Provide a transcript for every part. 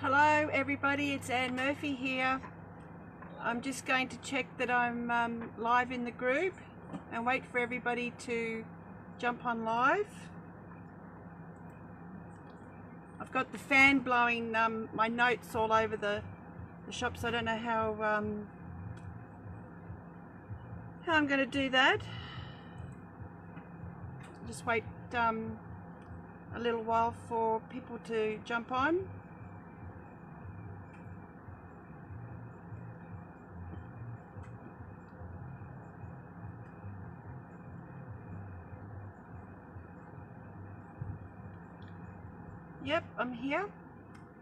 Hello everybody, it's Anne Murphy here. I'm just going to check that I'm um, live in the group and wait for everybody to jump on live. I've got the fan blowing um, my notes all over the, the shop so I don't know how, um, how I'm going to do that. Just wait um, a little while for people to jump on. Yep, I'm here.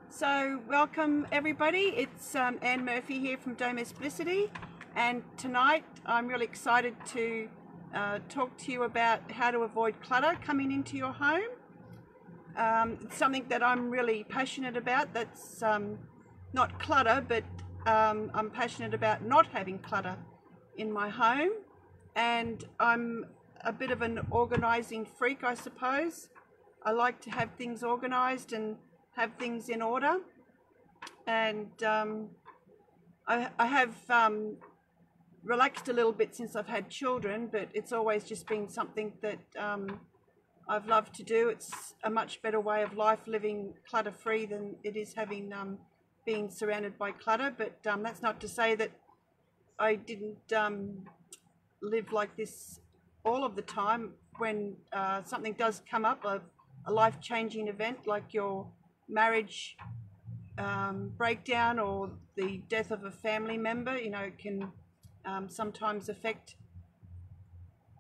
So, welcome everybody. It's um, Anne Murphy here from Domesblissity, and tonight I'm really excited to uh, talk to you about how to avoid clutter coming into your home. Um, it's something that I'm really passionate about. That's um, not clutter, but um, I'm passionate about not having clutter in my home, and I'm a bit of an organising freak, I suppose. I like to have things organised and have things in order. And um, I, I, have um, relaxed a little bit since I've had children, but it's always just been something that um, I've loved to do. It's a much better way of life living clutter free than it is having um, being surrounded by clutter. But um, that's not to say that I didn't um, live like this all of the time. When uh, something does come up, I've a life changing event like your marriage um, breakdown or the death of a family member, you know, can um, sometimes affect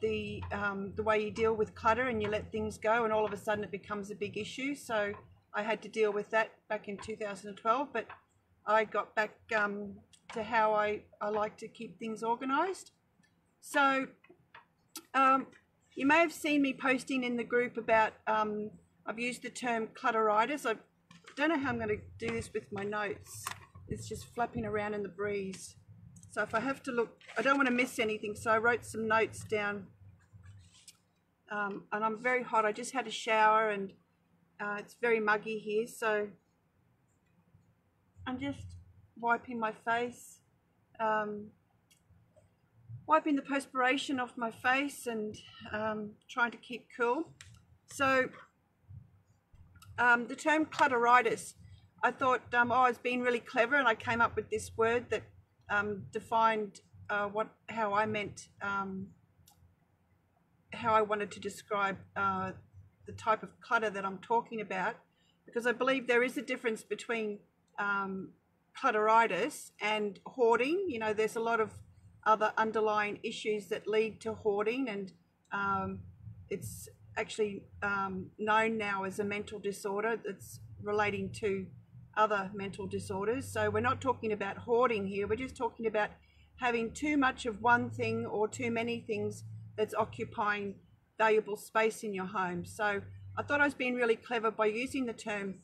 the um, the way you deal with clutter and you let things go, and all of a sudden it becomes a big issue. So I had to deal with that back in 2012, but I got back um, to how I, I like to keep things organised. So um, you may have seen me posting in the group about, um, I've used the term clutteritis. I don't know how I'm going to do this with my notes. It's just flapping around in the breeze. So if I have to look, I don't want to miss anything. So I wrote some notes down. Um, and I'm very hot. I just had a shower and uh, it's very muggy here. So I'm just wiping my face. Um, wiping the perspiration off my face and um, trying to keep cool. So um, the term clutteritis, I thought um, oh, I was being really clever and I came up with this word that um, defined uh, what how I meant um, how I wanted to describe uh, the type of clutter that I'm talking about because I believe there is a difference between um, clutteritis and hoarding. You know, there's a lot of other underlying issues that lead to hoarding, and um, it's actually um, known now as a mental disorder that's relating to other mental disorders. So we're not talking about hoarding here, we're just talking about having too much of one thing or too many things that's occupying valuable space in your home. So I thought I was being really clever by using the term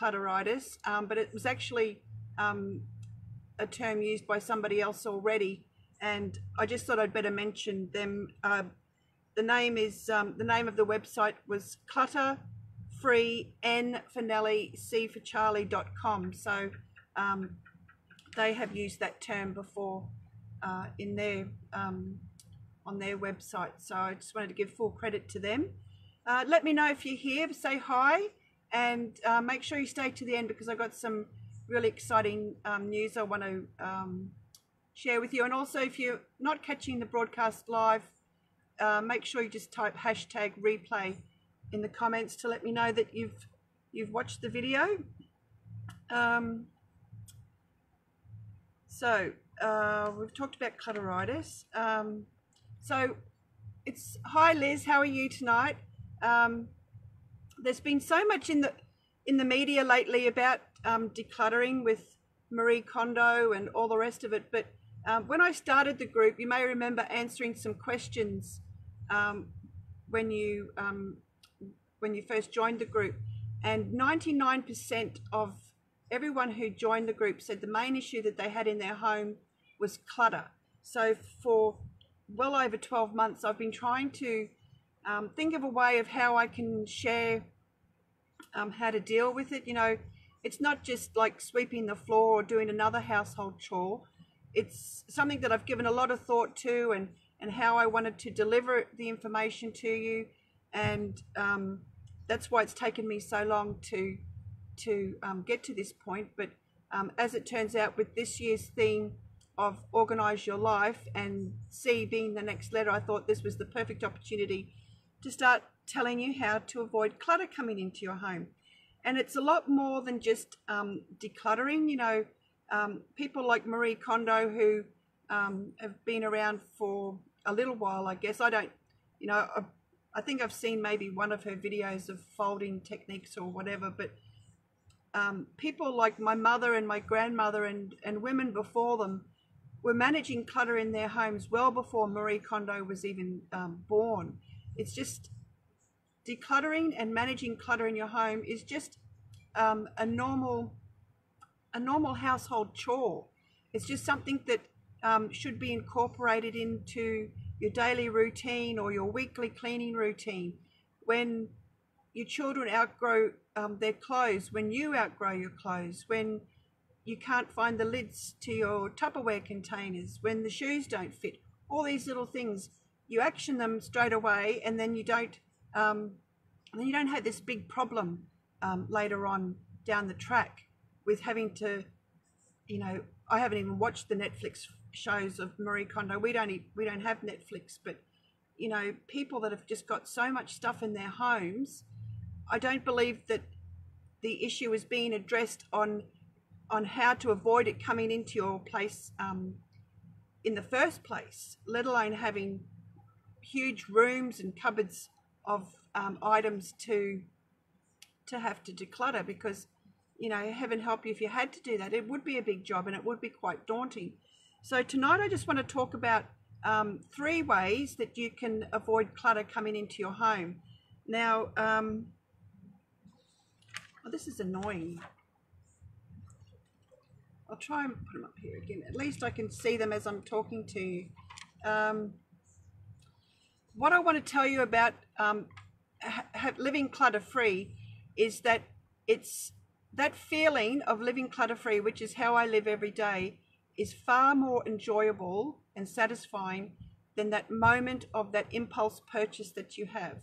clutteritis, um, but it was actually um, a term used by somebody else already and I just thought I'd better mention them. Uh, the name is um, the name of the website was clutter free n for Nelly c for charlie.com. So um, they have used that term before uh, in their um, on their website. So I just wanted to give full credit to them. Uh, let me know if you're here. Say hi and uh, make sure you stay to the end because i've got some really exciting um, news I want to um, share with you. And also, if you're not catching the broadcast live, uh, make sure you just type hashtag replay in the comments to let me know that you've you've watched the video. Um, so uh, we've talked about clutteritis. Um, so it's hi Liz, how are you tonight? Um, there's been so much in the in the media lately about um, decluttering with Marie Kondo and all the rest of it, but um, when I started the group, you may remember answering some questions um, when you um, when you first joined the group, and 99% of everyone who joined the group said the main issue that they had in their home was clutter. So for well over 12 months, I've been trying to um, think of a way of how I can share um, how to deal with it. You know, it's not just like sweeping the floor or doing another household chore. It's something that I've given a lot of thought to and, and how I wanted to deliver the information to you. And um, that's why it's taken me so long to, to um, get to this point. But um, as it turns out, with this year's theme of Organize Your Life and C being the next letter, I thought this was the perfect opportunity to start telling you how to avoid clutter coming into your home. And it's a lot more than just um, decluttering. You know, um, people like Marie Kondo who um, have been around for a little while, I guess. I don't, you know, I, I, think I've seen maybe one of her videos of folding techniques or whatever, but um, people like my mother and my grandmother and, and women before them were managing clutter in their homes well before Marie Kondo was even um, born. It's just decluttering and managing clutter in your home is just um, a normal a normal household chore. It's just something that um, should be incorporated into your daily routine or your weekly cleaning routine. When your children outgrow um, their clothes, when you outgrow your clothes, when you can't find the lids to your Tupperware containers, when the shoes don't fit, all these little things, you action them straight away and then you don't um, then you don't have this big problem um, later on down the track with having to, you know, I haven't even watched the Netflix shows of Marie Kondo. We don't we don't have Netflix, but you know, people that have just got so much stuff in their homes, I don't believe that the issue is being addressed on on how to avoid it coming into your place um, in the first place, let alone having huge rooms and cupboards of um, items to to have to declutter because you know heaven help you if you had to do that it would be a big job and it would be quite daunting so tonight i just want to talk about um, three ways that you can avoid clutter coming into your home. Now um, oh, this is annoying. I'll try and put them up here again. At least I can see them as I'm talking to you. Um, what I want to tell you about um, living clutter free is that it's that feeling of living clutter free, which is how I live every day, is far more enjoyable and satisfying than that moment of that impulse purchase that you have.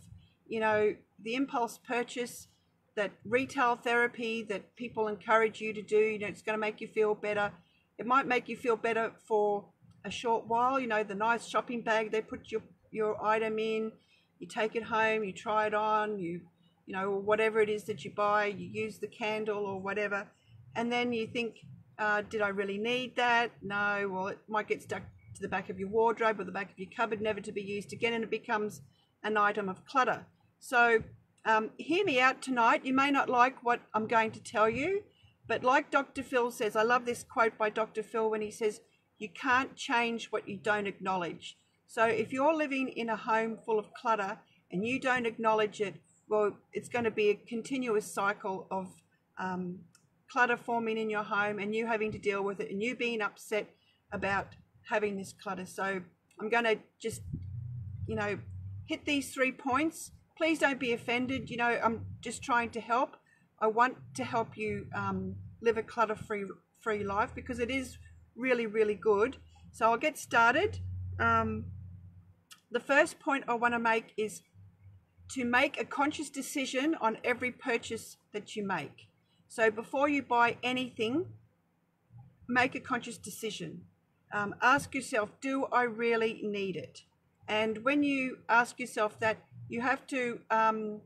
You know, the impulse purchase, that retail therapy that people encourage you to do, you know, it's going to make you feel better. It might make you feel better for a short while, you know, the nice shopping bag they put your, your item in, you take it home, you try it on, you you know whatever it is that you buy, you use the candle or whatever, and then you think, uh, did I really need that? No. Well, it might get stuck to the back of your wardrobe or the back of your cupboard, never to be used again, and it becomes an item of clutter. So um, hear me out tonight. You may not like what I'm going to tell you, but like Dr. Phil says, I love this quote by Dr. Phil when he says, You can't change what you don't acknowledge. So if you're living in a home full of clutter and you don't acknowledge it, well, it's going to be a continuous cycle of um, clutter forming in your home and you having to deal with it and you being upset about having this clutter. So I'm going to just, you know, hit these three points. Please don't be offended. You know, I'm just trying to help. I want to help you um, live a clutter free free life because it is really, really good. So I'll get started. Um, the first point I want to make is to make a conscious decision on every purchase that you make. So before you buy anything, make a conscious decision. Um, ask yourself, do I really need it? And when you ask yourself that, you have to um,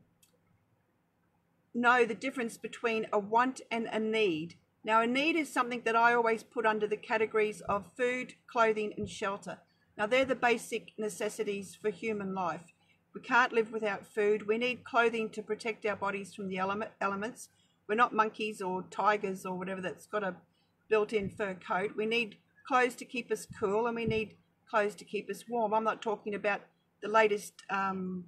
know the difference between a want and a need. Now, a need is something that I always put under the categories of food, clothing, and shelter. Now, they're the basic necessities for human life. We can't live without food. We need clothing to protect our bodies from the element, elements. We're not monkeys or tigers or whatever that's got a built in fur coat. We need clothes to keep us cool and we need clothes to keep us warm. I'm not talking about the latest um,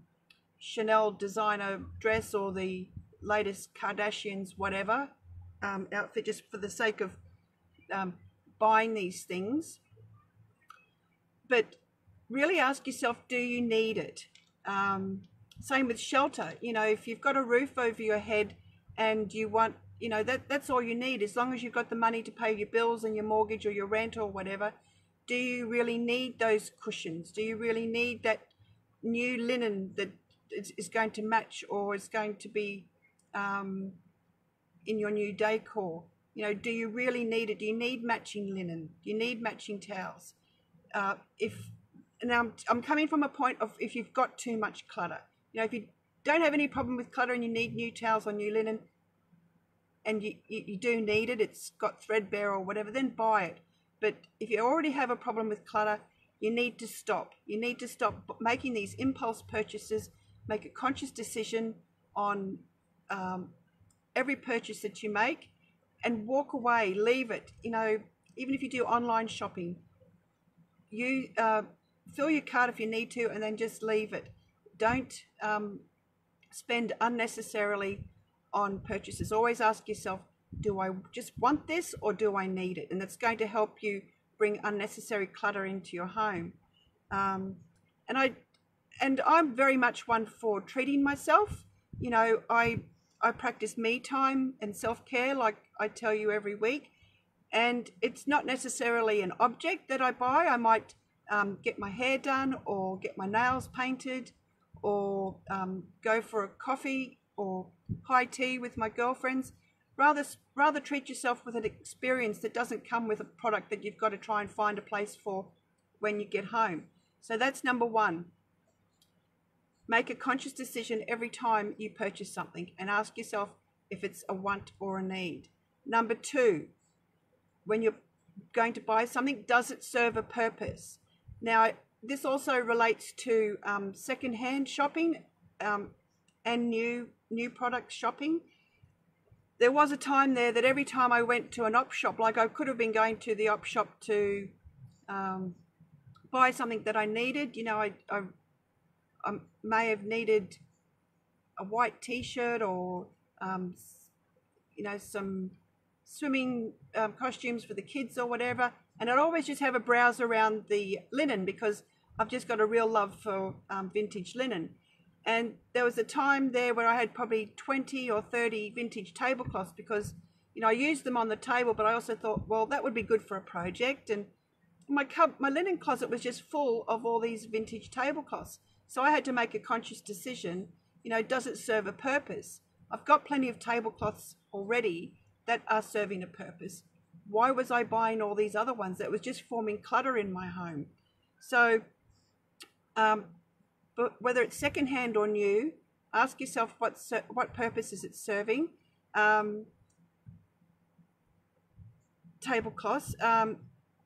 Chanel designer dress or the latest Kardashians, whatever um, outfit, just for the sake of um, buying these things but really ask yourself do you need it um, same with shelter you know if you've got a roof over your head and you want you know that that's all you need. As long as you've got the money to pay your bills and your mortgage or your rent or whatever do you really need those cushions? Do you really need that new linen that is, going to match or is going to be um, in your new decor? You know do you really need it? Do you need matching linen? Do you need matching towels? Uh, if now I'm, I'm coming from a point of if you've got too much clutter. You know if you don't have any problem with clutter and you need new towels or new linen and you, you, you do need it, it's got threadbare or whatever, then buy it. But if you already have a problem with clutter, you need to stop. You need to stop making these impulse purchases, make a conscious decision on um, every purchase that you make and walk away, leave it. You know, even if you do online shopping, you uh, fill your cart if you need to and then just leave it. Don't um, spend unnecessarily on purchases. Always ask yourself, do I just want this or do I need it? And that's going to help you bring unnecessary clutter into your home. Um, and I and I'm very much one for treating myself. You know, I I practice me time and self care like I tell you every week. And it's not necessarily an object that I buy. I might um, get my hair done or get my nails painted or um, go for a coffee or high tea with my girlfriends. Rather, rather treat yourself with an experience that doesn't come with a product that you've got to try and find a place for when you get home. So that's number one. Make a conscious decision every time you purchase something and ask yourself if it's a want or a need. Number two, when you're going to buy something, does it serve a purpose? Now, this also relates to um, secondhand shopping um, and new new product shopping. There was a time there that every time I went to an op shop, like I could have been going to the op shop to um, buy something that I needed. You know, I, I, I may have needed a white T-shirt or um, you know some swimming um, costumes for the kids or whatever, and I'd always just have a browse around the linen because I've just got a real love for um, vintage linen. And there was a time there where I had probably 20 or 30 vintage tablecloths because, you know, I used them on the table, but I also thought, well, that would be good for a project. And my cub, my linen closet was just full of all these vintage tablecloths. So I had to make a conscious decision, you know, does it serve a purpose? I've got plenty of tablecloths already that are serving a purpose. Why was I buying all these other ones that was just forming clutter in my home? So um, but whether it's secondhand or new, ask yourself what what purpose is it serving. Um, tablecloths. Um,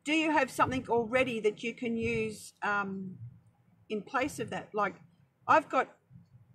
do you have something already that you can use um, in place of that? Like I've got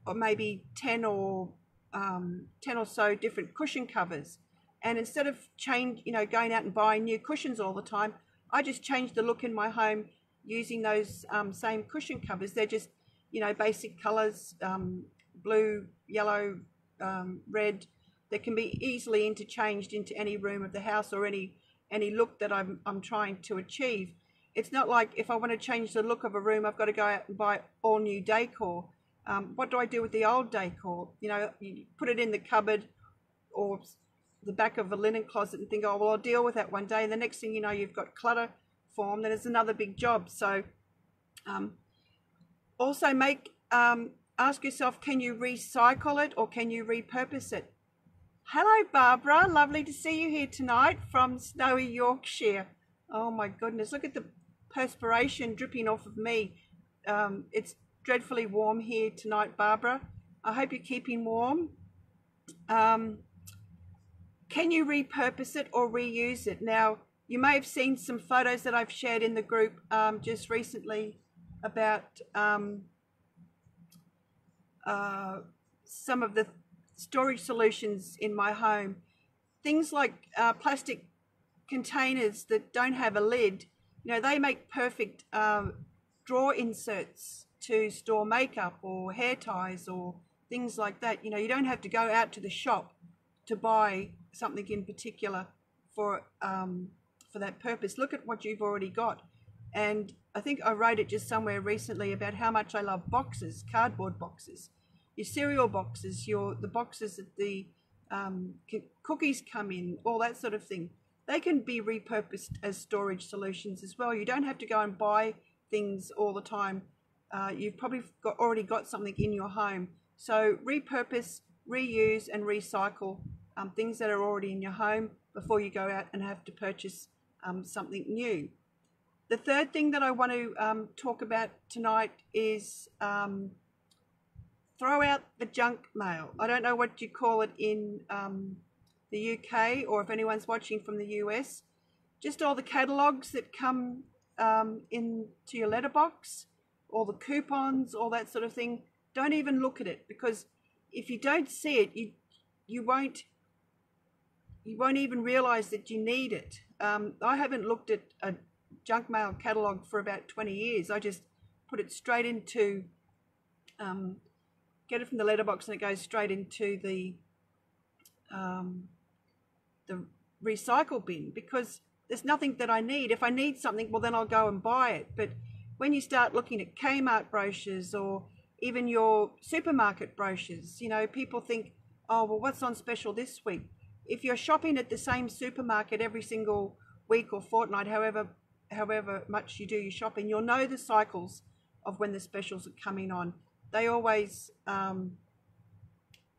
or maybe 10 or um, 10 or so different cushion covers. And instead of change, you know, going out and buying new cushions all the time, I just change the look in my home using those um, same cushion covers. They're just you know, basic colours, um, blue, yellow, um, red, that can be easily interchanged into any room of the house or any any look that I'm, I'm trying to achieve. It's not like if I want to change the look of a room, I've got to go out and buy all new decor. Um, what do I do with the old decor? You know, you put it in the cupboard or the back of a linen closet and think, oh, well, I'll deal with that one day. And the next thing you know, you've got clutter formed, then it's another big job. So um, also make um, ask yourself can you recycle it or can you repurpose it? Hello barbara. Lovely to see you here tonight from snowy yorkshire. Oh my goodness look at the perspiration dripping off of me. Um, it's dreadfully warm here tonight barbara. I hope you're keeping warm. Um, can you repurpose it or reuse it? Now you may have seen some photos that i've shared in the group um, just recently about um, uh, some of the storage solutions in my home. Things like uh, plastic containers that don't have a lid, you know, they make perfect uh, drawer inserts to store makeup or hair ties or things like that. You know, you don't have to go out to the shop to buy something in particular for um, for that purpose. Look at what you've already got. And I think I wrote it just somewhere recently about how much I love boxes, cardboard boxes, your cereal boxes, your the boxes that the um, cookies come in, all that sort of thing. They can be repurposed as storage solutions as well. You don't have to go and buy things all the time. Uh, you've probably got, already got something in your home. So repurpose, reuse, and recycle um, things that are already in your home before you go out and have to purchase um, something new. The third thing that I want to um, talk about tonight is um, throw out the junk mail. I don't know what you call it in um, the UK or if anyone's watching from the US. Just all the catalogues that come um, into your letterbox, all the coupons, all that sort of thing. Don't even look at it because if you don't see it, you you won't you won't even realize that you need it. Um, I haven't looked at a junk mail catalog for about 20 years. I just put it straight into um, get it from the letterbox and it goes straight into the um, the recycle bin because there's nothing that I need. If I need something, well then I'll go and buy it. But when you start looking at Kmart brochures or even your supermarket brochures, you know, people think, oh well, what's on special this week? If you're shopping at the same supermarket every single week or fortnight, however however much you do your shopping, you'll know the cycles of when the specials are coming on they always um,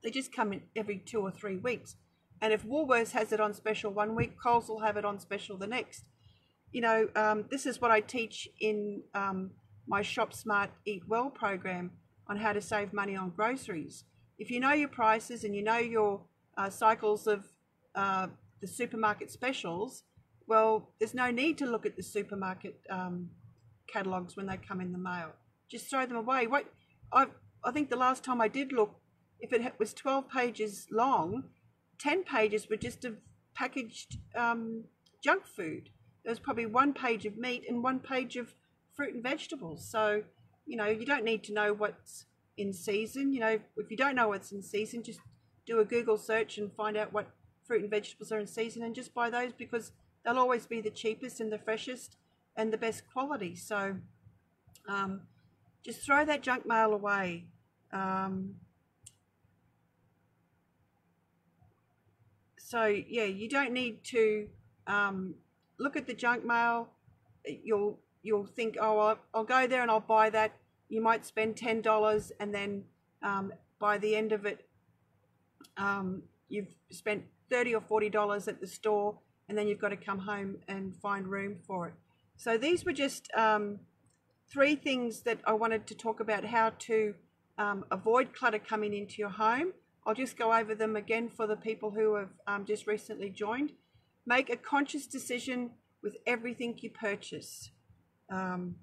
they just come in every two or three weeks. And if Woolworths has it on special one week, Coles will have it on special the next. You know, um, this is what I teach in um, my Shop Smart Eat Well program on how to save money on groceries. If you know your prices and you know your uh, cycles of uh, the supermarket specials, well, there's no need to look at the supermarket um, catalogs when they come in the mail. Just throw them away. What I I think the last time I did look, if it was 12 pages long, 10 pages were just of packaged um, junk food. There was probably one page of meat and one page of fruit and vegetables. So, you know, you don't need to know what's in season. You know, if you don't know what's in season, just do a Google search and find out what fruit and vegetables are in season and just buy those because they'll always be the cheapest and the freshest and the best quality. So, um, just throw that junk mail away. Um, so yeah, you don't need to um, look at the junk mail. You'll you'll think, oh, I'll, I'll go there and I'll buy that. You might spend ten dollars, and then um, by the end of it, um, you've spent thirty or forty dollars at the store, and then you've got to come home and find room for it. So these were just um, three things that I wanted to talk about how to um, avoid clutter coming into your home. I'll just go over them again for the people who have um, just recently joined. Make a conscious decision with everything you purchase. Um,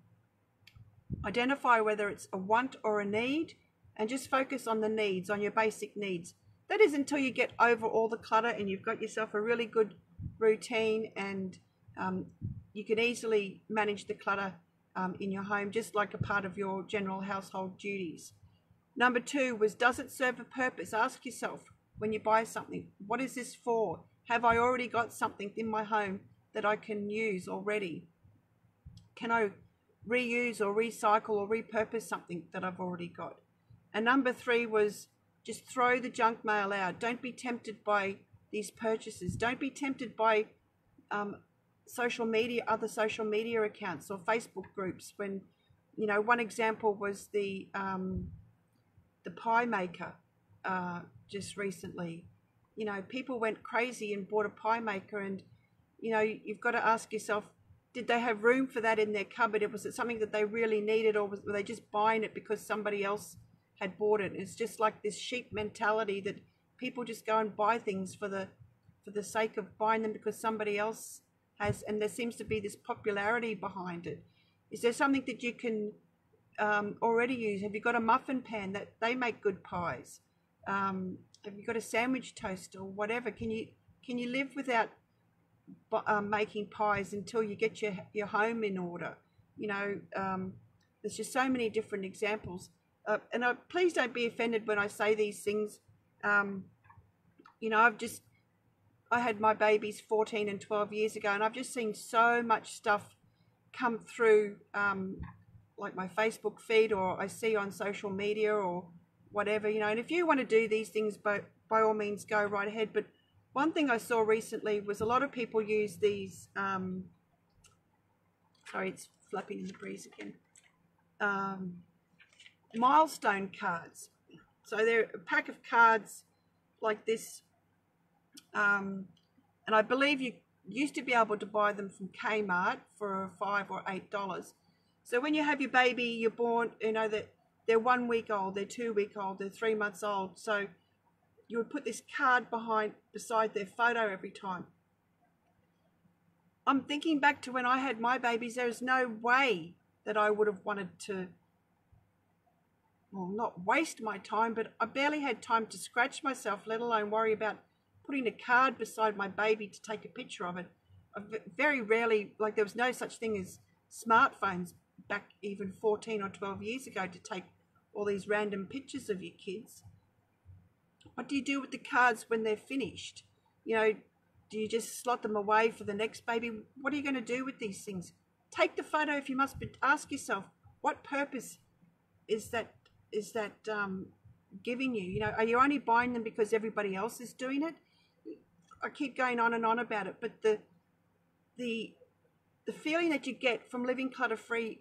identify whether it's a want or a need and just focus on the needs, on your basic needs. That is until you get over all the clutter and you've got yourself a really good routine and um, you can easily manage the clutter um, in your home, just like a part of your general household duties. Number two was, does it serve a purpose? Ask yourself when you buy something, what is this for? Have I already got something in my home that I can use already? Can I reuse or recycle or repurpose something that I've already got? And number three was just throw the junk mail out. Don't be tempted by these purchases. Don't be tempted by um, social media, other social media accounts or Facebook groups. When, you know, one example was the um, the pie maker uh, just recently. You know, people went crazy and bought a pie maker, and you know, you've got to ask yourself, did they have room for that in their cupboard? Was it something that they really needed, or was, were they just buying it because somebody else had bought it? It's just like this sheep mentality that people just go and buy things for the for the sake of buying them because somebody else has, and there seems to be this popularity behind it. Is there something that you can um, already use? Have you got a muffin pan that they make good pies? Um, have you got a sandwich toaster or whatever? Can you can you live without um, making pies until you get your your home in order? You know, um, there's just so many different examples. Uh, and I, please don't be offended when I say these things. Um, you know, I've just I had my babies 14 and 12 years ago, and I've just seen so much stuff come through, um, like my Facebook feed, or I see on social media, or whatever, you know. And if you want to do these things by, by all means go right ahead. But one thing I saw recently was a lot of people use these. Um, sorry, it's flapping in the breeze again. Um, milestone cards. So they're a pack of cards like this. Um, and I believe you used to be able to buy them from Kmart for five or eight dollars. So when you have your baby, you're born, you know that they're one week old, they're two week old, they're three months old. So you would put this card behind beside their photo every time. I'm thinking back to when I had my babies, there is no way that I would have wanted to well, not waste my time, but I barely had time to scratch myself, let alone worry about putting a card beside my baby to take a picture of it. I very rarely, like there was no such thing as smartphones back even 14 or 12 years ago to take all these random pictures of your kids. What do you do with the cards when they're finished? You know, do you just slot them away for the next baby? What are you going to do with these things? Take the photo if you must, but ask yourself, what purpose is that is that um, giving you? You know, are you only buying them because everybody else is doing it? I keep going on and on about it, but the the the feeling that you get from living clutter free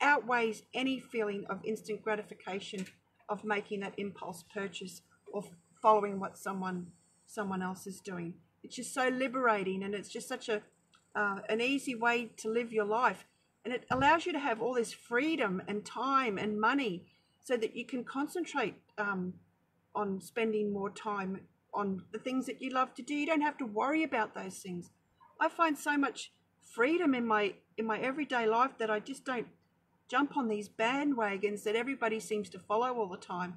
outweighs any feeling of instant gratification of making that impulse purchase or following what someone someone else is doing. It's just so liberating, and it's just such a uh, an easy way to live your life, and it allows you to have all this freedom and time and money, so that you can concentrate um, on spending more time on the things that you love to do. You don't have to worry about those things. I find so much freedom in my in my everyday life that I just don't jump on these bandwagons that everybody seems to follow all the time.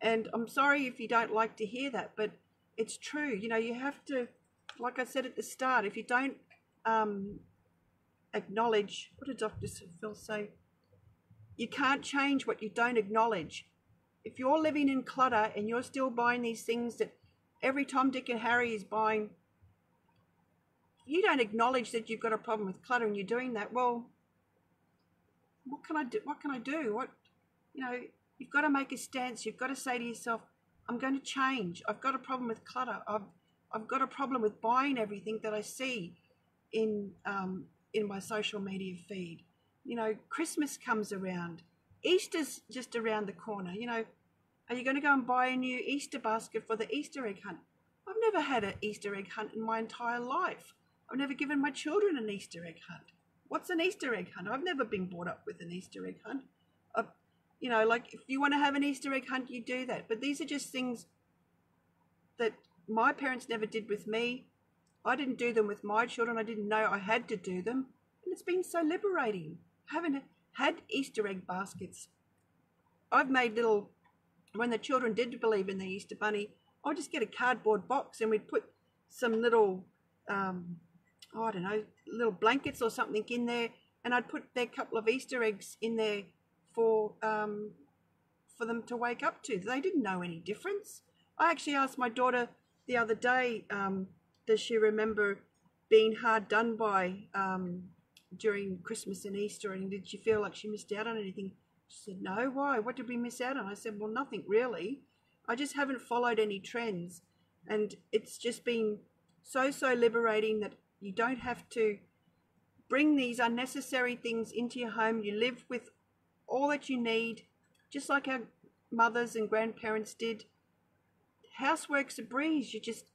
And I'm sorry if you don't like to hear that, but it's true. You know, you have to, like I said at the start, if you don't um, acknowledge, what did Dr. Phil say? You can't change what you don't acknowledge. If you're living in clutter and you're still buying these things that every Tom, Dick, and Harry is buying you don't acknowledge that you've got a problem with clutter and you're doing that, well, what can I do? What can I do? What, you know, you've got to make a stance. You've got to say to yourself, I'm going to change. I've got a problem with clutter. I've, I've got a problem with buying everything that I see in, um, in my social media feed. You know, Christmas comes around. Easter's just around the corner. You know, are you going to go and buy a new Easter basket for the Easter egg hunt? I've never had an Easter egg hunt in my entire life. I've never given my children an Easter egg hunt. What's an Easter egg hunt? I've never been brought up with an Easter egg hunt. Uh, you know, like if you want to have an Easter egg hunt, you do that. But these are just things that my parents never did with me. I didn't do them with my children. I didn't know I had to do them. And it's been so liberating. Haven't had Easter egg baskets. I've made little, when the children did believe in the Easter Bunny, I'd just get a cardboard box and we'd put some little um, oh, I don't know, little blankets or something in there, and I'd put their couple of Easter eggs in there for um, for them to wake up to. They didn't know any difference. I actually asked my daughter the other day, um, does she remember being hard done by um, during Christmas and Easter, and did she feel like she missed out on anything? She said, no, why? What did we miss out on? I said, well, nothing really. I just haven't followed any trends. And it's just been so, so liberating that you don't have to bring these unnecessary things into your home. You live with all that you need, just like our mothers and grandparents did. Housework's a breeze. You just,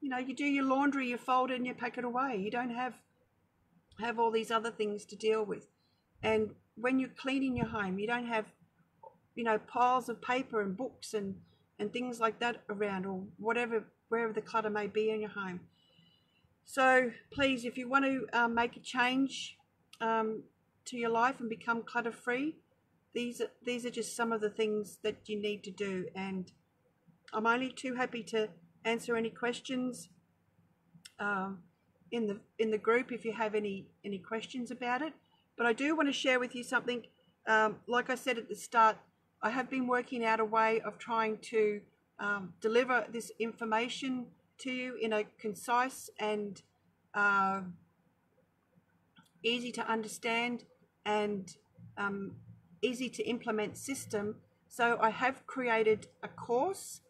you know, you do your laundry, you fold it, and you pack it away. You don't have have all these other things to deal with. And when you're cleaning your home, you don't have, you know, piles of paper and books and and things like that around, or whatever wherever the clutter may be in your home. So please, if you want to um, make a change um, to your life and become clutter free, these are, these are just some of the things that you need to do. And I'm only too happy to answer any questions um, in the in the group if you have any any questions about it. But I do want to share with you something. Um, like I said at the start, I have been working out a way of trying to um, deliver this information to you in a concise and uh, easy to understand and um, easy to implement system. So I have created a course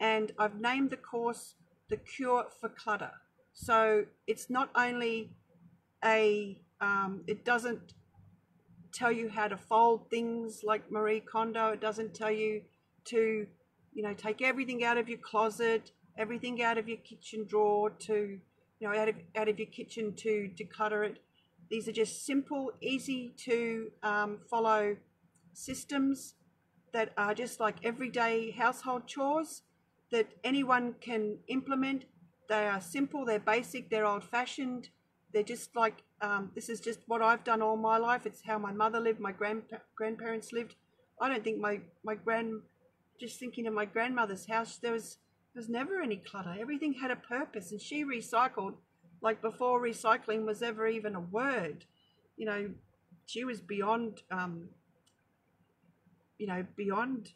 and I've named the course The Cure for Clutter. So it's not only a, um, it doesn't tell you how to fold things like Marie Kondo, it doesn't tell you to, you know, take everything out of your closet, everything out of your kitchen drawer to, you know, out of, out of your kitchen to declutter it. These are just simple, easy to um, follow systems that are just like everyday household chores that anyone can implement. They are simple, they're basic, they're old fashioned. They're just like, um, this is just what I've done all my life. It's how my mother lived, my grandpa- grandparents lived. I don't think my, my grand, just thinking of my grandmother's house, there was, there was never any clutter. Everything had a purpose and she recycled like before recycling was ever even a word. You know, she was beyond, um, you know, beyond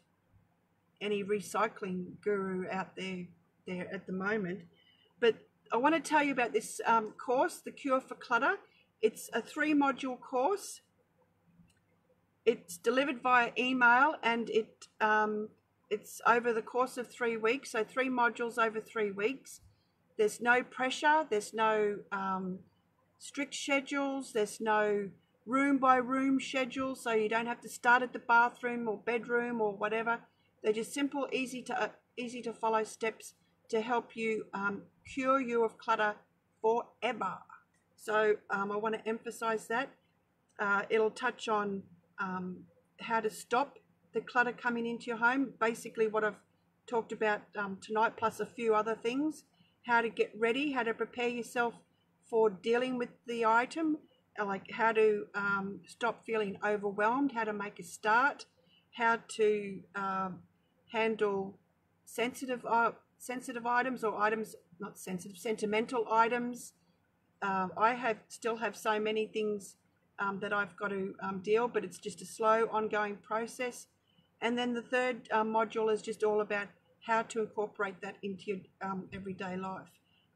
any recycling guru out there there at the moment. I want to tell you about this um, course, The Cure for Clutter. It's a three module course. It's delivered via email and it um, it's over the course of three weeks. So three modules over three weeks. There's no pressure. There's no um, strict schedules. There's no room by room schedule. So you don't have to start at the bathroom or bedroom or whatever. They're just simple, easy to uh, easy to follow steps to help you um, cure you of clutter forever. So um, I want to emphasize that. Uh, it'll touch on um, how to stop the clutter coming into your home. Basically, what I've talked about um, tonight, plus a few other things. How to get ready, how to prepare yourself for dealing with the item, like how to um, stop feeling overwhelmed, how to make a start, how to um, handle sensitive uh, sensitive items or items not sensitive sentimental items. Um, I have still have so many things um, that I've got to um, deal, but it's just a slow, ongoing process. And then the third um, module is just all about how to incorporate that into your um, everyday life.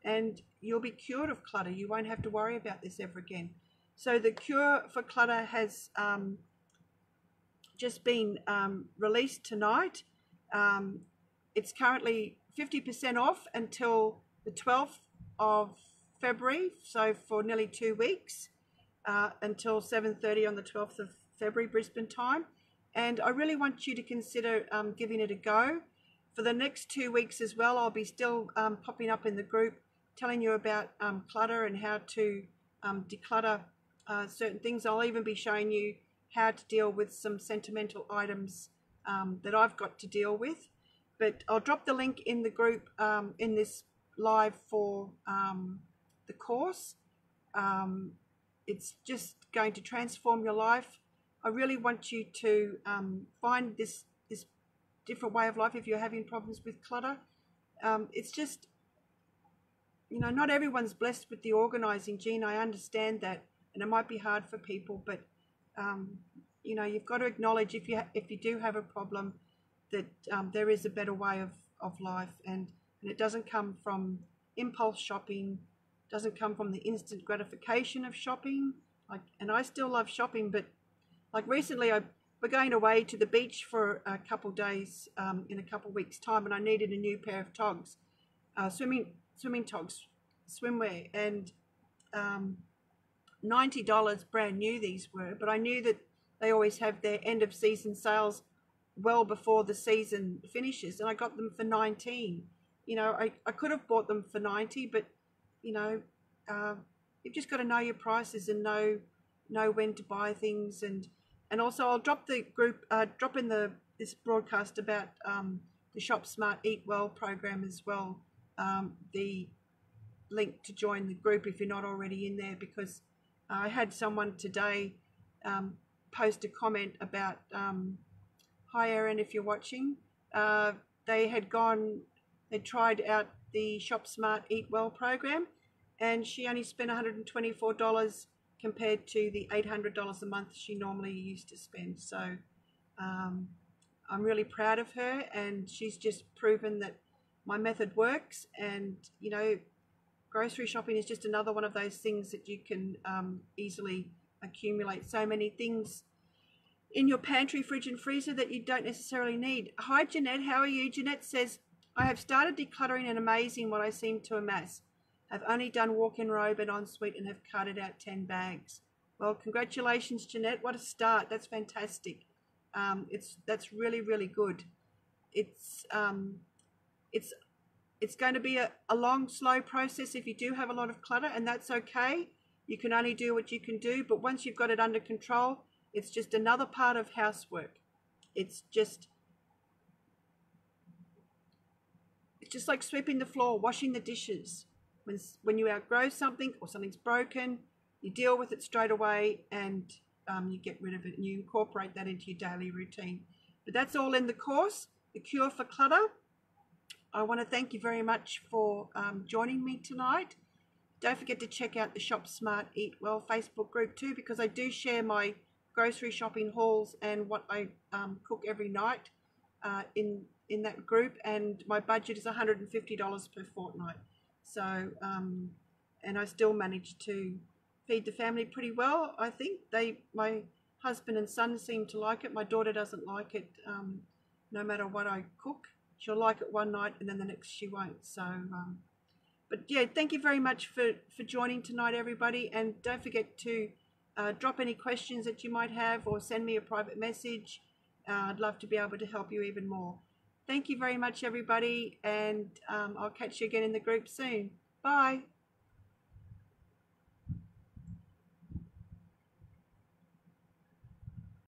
And you'll be cured of clutter. You won't have to worry about this ever again. So the cure for clutter has um, just been released tonight. Um, it's currently 50% off until the 12th of February, so for nearly two weeks, uh, until 7.30 on the 12th of February, Brisbane time. And I really want you to consider um, giving it a go. For the next two weeks as well, I'll be still um, popping up in the group telling you about um, clutter and how to um, declutter uh, certain things. I'll even be showing you how to deal with some sentimental items um, that I've got to deal with. But I'll drop the link in the group um, in this live for um, the course. Um, it's just going to transform your life. I really want you to um, find this this different way of life if you're having problems with clutter. Um, it's just, you know, not everyone's blessed with the organizing gene. I understand that, and it might be hard for people, but um, you know you've got to acknowledge if you if you do have a problem that um, there is a better way of, of life and, and it doesn't come from impulse shopping doesn't come from the instant gratification of shopping. Like and i still love shopping but like recently i we're going away to the beach for a couple days um, in a couple weeks time and i needed a new pair of togs uh, swimming swimming togs swimwear and um, $90 brand new these were but i knew that they always have their end of season sales well before the season finishes and I got them for 19. You know, I, I could have bought them for 90, but you know, uh, you've just got to know your prices and know know when to buy things and and also I'll drop the group uh, drop in the this broadcast about um, the Shop Smart Eat Well program as well. Um, the link to join the group if you're not already in there because I had someone today um, post a comment about um, hi Erin if you're watching. Uh, they had gone they tried out the Shop Smart Eat Well program and she only spent $124 compared to the $800 a month she normally used to spend. So um, I'm really proud of her and she's just proven that my method works. And you know grocery shopping is just another one of those things that you can um, easily accumulate. So many things in your pantry, fridge, and freezer that you don't necessarily need. Hi, Jeanette. How are you? Jeanette says, I have started decluttering and amazing what I seem to amass. I've only done walk-in robe and ensuite and have carted out 10 bags. Well, congratulations, Jeanette. What a start. That's fantastic. Um, it's That's really, really good. It's, um, it's, it's going to be a, a long, slow process if you do have a lot of clutter, and that's okay. You can only do what you can do, but once you've got it under control, it's just another part of housework. It's just it's just like sweeping the floor, washing the dishes. When when you outgrow something or something's broken, you deal with it straight away and um, you get rid of it and you incorporate that into your daily routine. But that's all in the course, the cure for clutter. I want to thank you very much for um, joining me tonight. Don't forget to check out the Shop Smart Eat Well Facebook group too, because I do share my grocery shopping hauls and what I um, cook every night uh, in in that group. And my budget is $150 per fortnight. So, um, and I still manage to feed the family pretty well. I think they, my husband and son seem to like it. My daughter doesn't like it. Um, no matter what I cook, she'll like it one night and then the next she won't. So. Um, but yeah, thank you very much for, for joining tonight, everybody. And don't forget to uh, drop any questions that you might have or send me a private message. Uh, I'd love to be able to help you even more. Thank you very much, everybody. And um, I'll catch you again in the group soon. Bye.